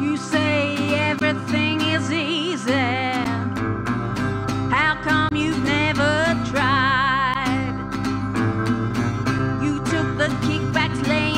You say everything is easy. How come you've never tried? You took the kickbacks laying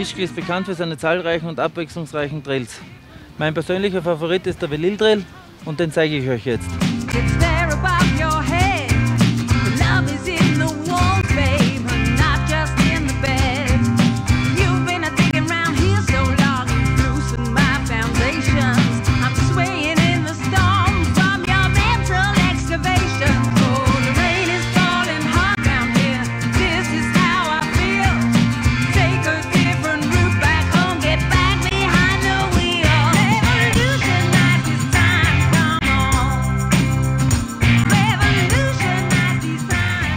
Ischgl ist bekannt für seine zahlreichen und abwechslungsreichen Trails. Mein persönlicher Favorit ist der Velil Trail und den zeige ich euch jetzt.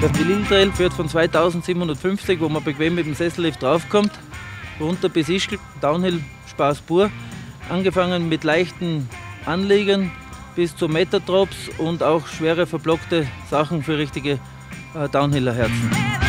Der Velil Trail führt von 2750, wo man bequem mit dem Sessellift draufkommt, runter bis Ischgl, Downhill Spaß pur, angefangen mit leichten Anliegern bis zu Metatrops und auch schwere verblockte Sachen für richtige äh, Downhiller-Herzen.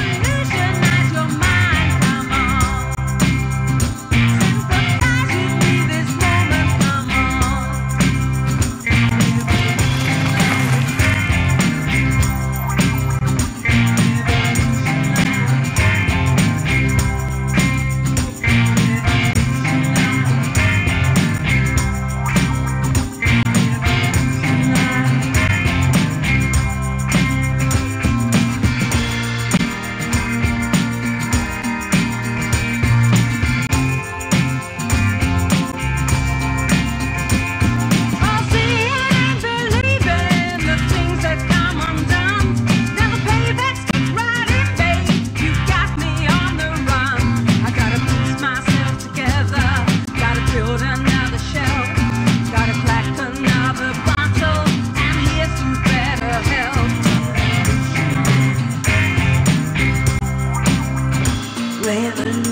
sailing